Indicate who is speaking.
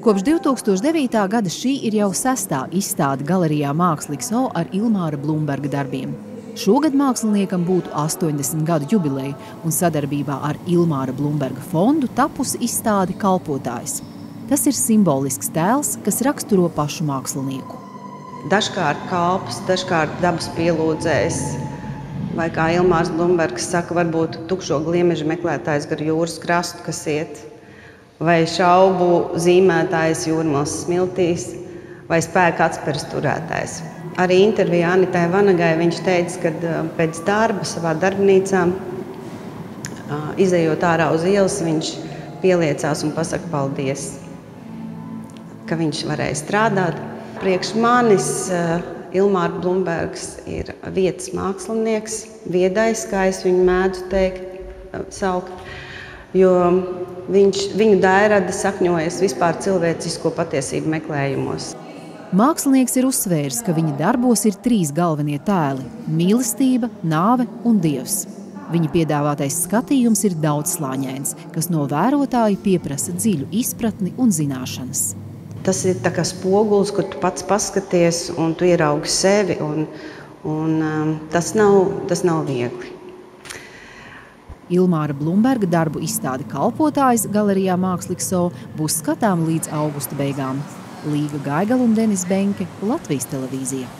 Speaker 1: Kopš 2009. gada šī ir jau sestā izstāde galerijā Mākslīgs O ar Ilmāra Blumberga darbiem. Šogad māksliniekam būtu 80 gadu jubileja un sadarbībā ar Ilmāra Blumberga fondu tapusi izstāde Kalpotājs. Tas ir simbolisks tēls, kas raksturo pašu mākslinieku.
Speaker 2: Dažkārt kalps, dažkārt dabas pielūdzējs, vai kā Ilmārs Blumbergs saka, varbūt tukšo gliemežu meklētājs gar jūras krastu, kas iet vai šaubu zīmētājs jūrmālas smiltīs, vai spēka atspērs turētājs. Arī intervijā Anitai Vanagai viņš teica, ka uh, pēc darba savā darbnīcā, uh, izējot ārā uz ielas, viņš pieliecās un pasaka paldies, ka viņš varēja strādāt. Priekš manis uh, Ilmāra Blumbergs ir vietas mākslinieks, viedais, kā es viņu mēdzu teikt, saukt, jo viņš, viņu dairada sakņojas vispār cilvēcisko patiesību meklējumos.
Speaker 1: Mākslinieks ir uzsvērs, ka viņa darbos ir trīs galvenie tēli – mīlestība, nāve un dievs. Viņa piedāvātais skatījums ir daudzslāņains, kas no vērotāja pieprasa dziļu izpratni un zināšanas.
Speaker 2: Tas ir tā kā spogulis, kur tu pats paskaties un tu ieraugi sevi, un, un um, tas, nav, tas nav viegli.
Speaker 1: Ilmāra Blumberga darbu izstāde kalpotājs galerijā Mākslikso būs skatām līdz augusta beigām. Līga Gaigala un Denis Benke, Latvijas televīzija.